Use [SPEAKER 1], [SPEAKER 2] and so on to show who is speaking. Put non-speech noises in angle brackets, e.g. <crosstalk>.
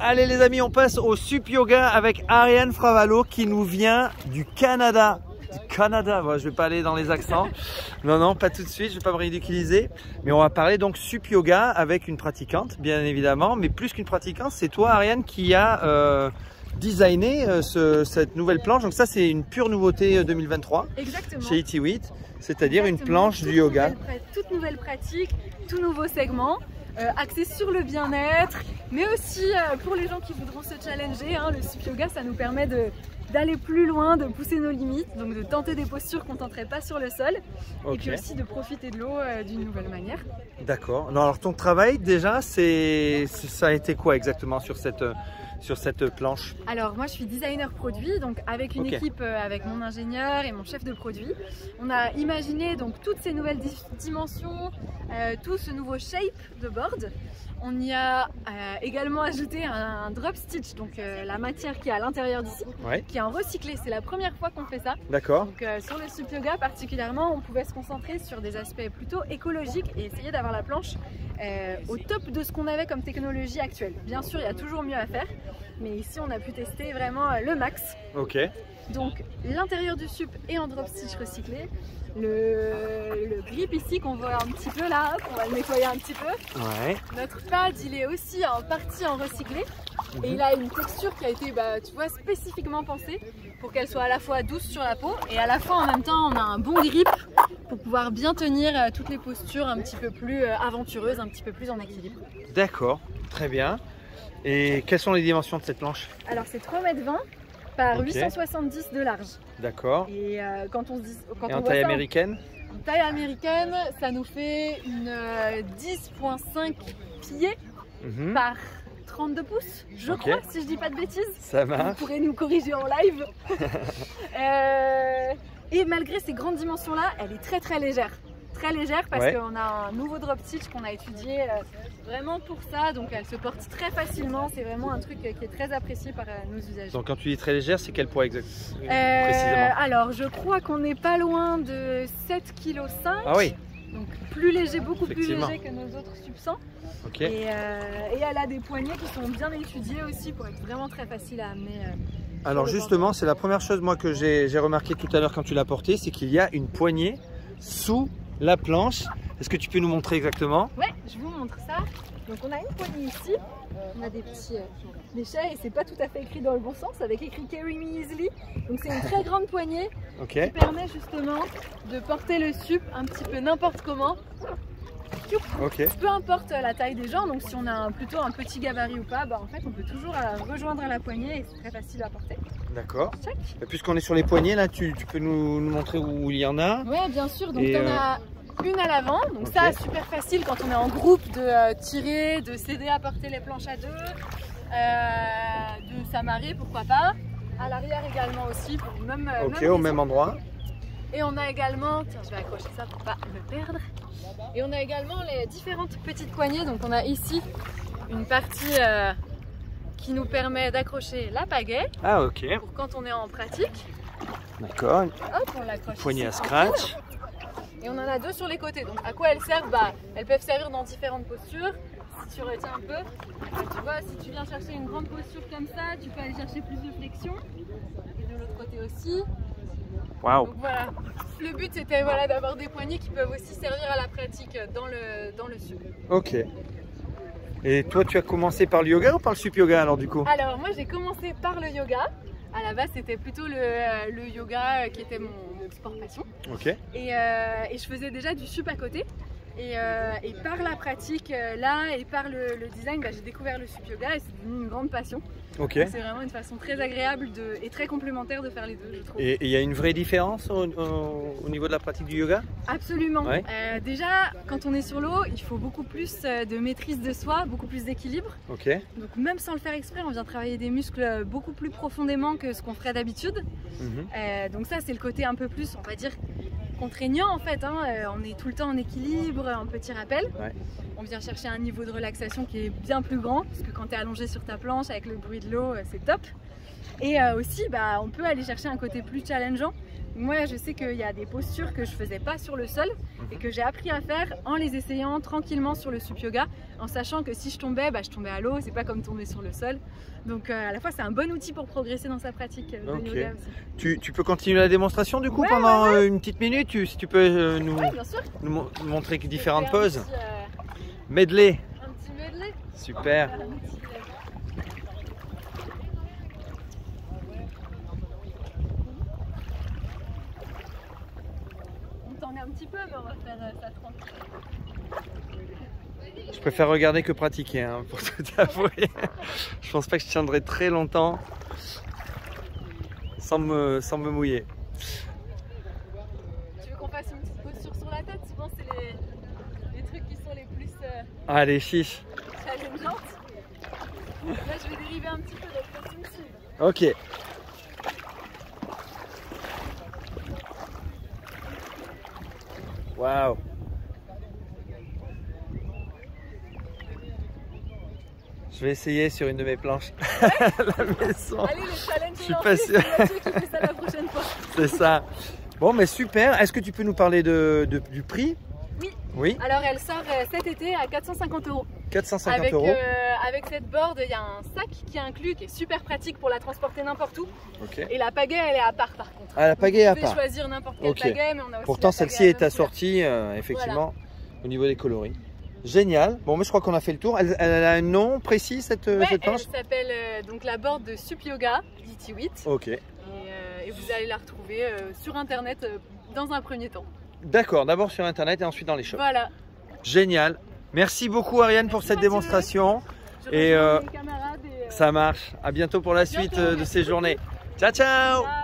[SPEAKER 1] Allez les amis, on passe au sup yoga avec Ariane Fravalo qui nous vient du Canada. Du Canada, voilà, je vais pas aller dans les accents. Non, non, pas tout de suite, je vais pas me ridiculiser. Mais on va parler donc sup yoga avec une pratiquante, bien évidemment. Mais plus qu'une pratiquante, c'est toi Ariane qui a euh, designé euh, ce- cette nouvelle planche. Donc ça, c'est une pure nouveauté euh, 2023
[SPEAKER 2] Exactement.
[SPEAKER 1] chez Itiwit, c'est-à-dire une planche
[SPEAKER 2] Toute
[SPEAKER 1] du yoga.
[SPEAKER 2] nouvelle toute nouvelle pratique, tout nouveau segment, euh, axé sur le bien-être, mais aussi euh, pour les gens qui voudront se challenger. hein, le sup yoga, ça nous permet de d'aller plus loin, de pousser nos limites, donc de tenter des postures qu'on tenterait pas sur le sol, et puis aussi de profiter de l'eau euh, d'une nouvelle manière.
[SPEAKER 1] D'accord. Alors ton travail déjà, c'est ça a été quoi exactement sur cette euh, sur cette planche
[SPEAKER 2] Alors moi je suis designer produit, donc avec une équipe, euh, avec mon ingénieur et mon chef de produit, on a imaginé donc toutes ces nouvelles di- dimensions, euh, tout ce nouveau shape de board. On y a euh, également ajouté un, un drop stitch, donc euh, la matière qui est à l'intérieur d'ici,
[SPEAKER 1] Ouais.
[SPEAKER 2] qui est en recyclé. C'est la première fois qu'on fait ça.
[SPEAKER 1] D'accord.
[SPEAKER 2] Donc sur le sup yoga particulièrement, on pouvait se concentrer sur des aspects plutôt écologiques et essayer d'avoir la planche au top de ce qu'on avait comme technologie actuelle. Bien sûr, il y a toujours mieux à faire, mais ici on a pu tester vraiment euh, le max.
[SPEAKER 1] Ok.
[SPEAKER 2] Donc l'intérieur du sup est en drop stitch recyclé. Le, le grip ici qu'on voit un petit peu là, on va le nettoyer un petit peu.
[SPEAKER 1] Ouais.
[SPEAKER 2] Notre pad il est aussi en partie en recyclé et
[SPEAKER 1] Mhm.
[SPEAKER 2] il a une texture qui a été bah, tu vois, spécifiquement pensée pour qu'elle soit à la fois douce sur la peau et à la fois en même temps on a un bon grip pour pouvoir bien tenir euh, toutes les postures un petit peu plus euh, aventureuses, un petit peu plus en équilibre.
[SPEAKER 1] D'accord. Très bien. Et quelles sont les dimensions de cette planche
[SPEAKER 2] Alors c'est 3,20 m par
[SPEAKER 1] Ok.
[SPEAKER 2] 870 de large.
[SPEAKER 1] D'accord.
[SPEAKER 2] Et euh, quand on se dit quand
[SPEAKER 1] Et
[SPEAKER 2] on
[SPEAKER 1] en taille
[SPEAKER 2] ça
[SPEAKER 1] américaine
[SPEAKER 2] En taille américaine, ça nous fait une euh, 10.5 pieds
[SPEAKER 1] Mhm.
[SPEAKER 2] par 32 pouces, je crois, si je dis pas de bêtises.
[SPEAKER 1] Ça
[SPEAKER 2] Vous
[SPEAKER 1] marche.
[SPEAKER 2] pourrez nous corriger en live. <laughs> Euh, et malgré ces grandes dimensions-là, elle est très très légère. Très légère parce
[SPEAKER 1] Ouais.
[SPEAKER 2] qu'on a un nouveau drop stitch qu'on a étudié euh, vraiment pour ça. Donc elle se porte très facilement. C'est vraiment un truc euh, qui est très apprécié par euh, nos usagers.
[SPEAKER 1] Donc quand tu dis très légère, c'est quel poids exact
[SPEAKER 2] Euh,
[SPEAKER 1] Précisément.
[SPEAKER 2] alors je crois qu'on n'est pas loin de 7,5 kg.
[SPEAKER 1] Ah oui.
[SPEAKER 2] Donc plus léger, beaucoup plus léger que nos autres subsans.
[SPEAKER 1] Ok.
[SPEAKER 2] Et, euh, et elle a des poignées qui sont bien étudiées aussi pour être vraiment très facile à amener. euh.
[SPEAKER 1] Alors justement, c'est la première chose moi que j'ai remarqué tout à l'heure quand tu l'as porté, c'est qu'il y a une poignée sous la planche. Est-ce que tu peux nous montrer exactement?
[SPEAKER 2] Ouais, je vous montre ça. Donc on a une poignée ici, on a des petits euh, déchets et c'est pas tout à fait écrit dans le bon sens avec écrit Carry Me Easily. Donc c'est une très grande poignée qui permet justement de porter le sup un petit peu n'importe comment, peu importe la taille des gens. Donc si on a un- plutôt un petit gabarit ou pas, bah en fait on peut toujours euh, rejoindre la poignée et c'est très facile à porter.
[SPEAKER 1] D'accord. Puisqu'on est sur les poignées là, tu, tu peux nous, nous montrer où il y en a?
[SPEAKER 2] Ouais, bien sûr. Donc,
[SPEAKER 1] Et,
[SPEAKER 2] t'en
[SPEAKER 1] euh,
[SPEAKER 2] as une à l'avant. Donc, ça, super facile quand on est en groupe de euh, tirer, de s'aider à porter les planches à deux, euh, de s'amarrer, pourquoi pas. À l'arrière également aussi, pour même.
[SPEAKER 1] Ok,
[SPEAKER 2] même
[SPEAKER 1] au même endroit.
[SPEAKER 2] Et on a également, tiens, je vais accrocher ça pour pas me perdre. Et on a également les différentes petites poignées. Donc, on a ici une partie euh, qui nous permet d'accrocher la pagaie
[SPEAKER 1] Ah ok.
[SPEAKER 2] pour quand on est en pratique.
[SPEAKER 1] D'accord.
[SPEAKER 2] Hop, on l'accroche.
[SPEAKER 1] Poignée à scratch.
[SPEAKER 2] Et on en a deux sur les côtés. Donc à quoi elles servent bah, Elles peuvent servir dans différentes postures. Si tu retiens un peu, bah, tu vois, si tu viens chercher une grande posture comme ça, tu peux aller chercher plus de flexion. Et de l'autre côté aussi.
[SPEAKER 1] Waouh.
[SPEAKER 2] Donc voilà. Le but c'était voilà, d'avoir des poignées qui peuvent aussi servir à la pratique dans le, dans le sub.
[SPEAKER 1] Ok. Et toi, tu as commencé par le yoga ou par le sup yoga alors du coup?
[SPEAKER 2] Alors moi j'ai commencé par le yoga. À la base c'était plutôt le, euh, le yoga qui était mon, mon sport passion.
[SPEAKER 1] Ok.
[SPEAKER 2] Et, euh, et je faisais déjà du sup à côté. Et, euh, et par la pratique euh, là et par le, le design, bah, j'ai découvert le sup yoga et c'est devenu une grande passion.
[SPEAKER 1] Ok.
[SPEAKER 2] Donc C'est vraiment une façon très agréable de, et très complémentaire de faire les deux, je trouve.
[SPEAKER 1] Et il y a une vraie différence au, au- au niveau de la pratique du yoga?
[SPEAKER 2] Absolument.
[SPEAKER 1] Ouais.
[SPEAKER 2] Euh, déjà, quand on est sur l'eau, il faut beaucoup plus de maîtrise de soi, beaucoup plus d'équilibre.
[SPEAKER 1] Ok.
[SPEAKER 2] Donc même sans le faire exprès, on vient travailler des muscles beaucoup plus profondément que ce qu'on ferait d'habitude.
[SPEAKER 1] Mhm.
[SPEAKER 2] Donc ça, c'est le côté un peu plus, on va dire, contraignant en fait. hein. Euh, on est tout le temps en équilibre, en petit rappel.
[SPEAKER 1] Ouais.
[SPEAKER 2] On vient chercher un niveau de relaxation qui est bien plus grand, parce que quand tu es allongé sur ta planche avec le bruit de l'eau, euh, c'est top. Et euh, aussi, bah, on peut aller chercher un côté plus challengeant, Moi, je sais qu'il y a des postures que je faisais pas sur le sol et que j'ai appris à faire en les essayant tranquillement sur le sup yoga, en sachant que si je tombais, bah, je tombais à l'eau, c'est pas comme tomber sur le sol. Donc euh, à la fois, c'est un bon outil pour progresser dans sa pratique euh, de
[SPEAKER 1] Ok.
[SPEAKER 2] yoga aussi.
[SPEAKER 1] Tu, tu peux continuer la démonstration du coup
[SPEAKER 2] Ouais,
[SPEAKER 1] pendant une petite minute tu- Si tu peux nous, montrer différentes poses.
[SPEAKER 2] petit, euh,
[SPEAKER 1] Medley,
[SPEAKER 2] un petit medley.
[SPEAKER 1] super.
[SPEAKER 2] Un petit, peu, mais on va faire euh, ça tranquille.
[SPEAKER 1] Je préfère regarder que pratiquer, hein, pour tout <laughs> avouer. je pense pas que je tiendrai très longtemps sans me, sans me mouiller.
[SPEAKER 2] Tu veux qu'on fasse une petite posture sur la tête? Souvent, c'est les, les trucs qui sont les plus euh,
[SPEAKER 1] Allez, chiche.
[SPEAKER 2] challengeantes. Là, je vais dériver un petit peu, donc suives.
[SPEAKER 1] Ok. Waouh. Je vais essayer sur une de mes planches. <laughs> la <laughs> maison.
[SPEAKER 2] Allez, le challenge
[SPEAKER 1] Je suis pas
[SPEAKER 2] c'est
[SPEAKER 1] sûr.
[SPEAKER 2] Fait ça la prochaine fois. <laughs>
[SPEAKER 1] C'est ça. Bon, mais super. Est-ce que tu peux nous parler de, de- du prix?
[SPEAKER 2] Oui.
[SPEAKER 1] Oui,
[SPEAKER 2] Alors, elle sort euh, cet été à 450 euros.
[SPEAKER 1] 450
[SPEAKER 2] Avec,
[SPEAKER 1] euros.
[SPEAKER 2] euh, avec cette board, il y a un sac qui est inclus, qui est super pratique pour la transporter n'importe où. Et la pagaie, elle est à part par contre.
[SPEAKER 1] Ah, la pagaie est à
[SPEAKER 2] Vous pouvez
[SPEAKER 1] part.
[SPEAKER 2] choisir n'importe quelle
[SPEAKER 1] Ok.
[SPEAKER 2] pagaie, mais on a aussi
[SPEAKER 1] Pourtant, celle-ci est assortie, euh, effectivement, au niveau des coloris. Génial. Bon, mais je crois qu'on a fait le tour. Elle, elle a un nom précis, cette, euh,
[SPEAKER 2] Ouais,
[SPEAKER 1] cette
[SPEAKER 2] elle
[SPEAKER 1] planche?
[SPEAKER 2] s'appelle euh, donc la board de Sup Yoga, DT8.
[SPEAKER 1] Ok.
[SPEAKER 2] Et, et vous allez la retrouver sur internet dans un premier temps.
[SPEAKER 1] D'accord, d'abord sur internet et ensuite dans les shops.
[SPEAKER 2] Voilà.
[SPEAKER 1] Génial. Merci beaucoup Ariane pour cette
[SPEAKER 2] Mathieu.
[SPEAKER 1] démonstration. Et, euh,
[SPEAKER 2] et, euh,
[SPEAKER 1] Ça marche. À bientôt pour la suite euh, de ces journées. Ciao
[SPEAKER 2] ciao.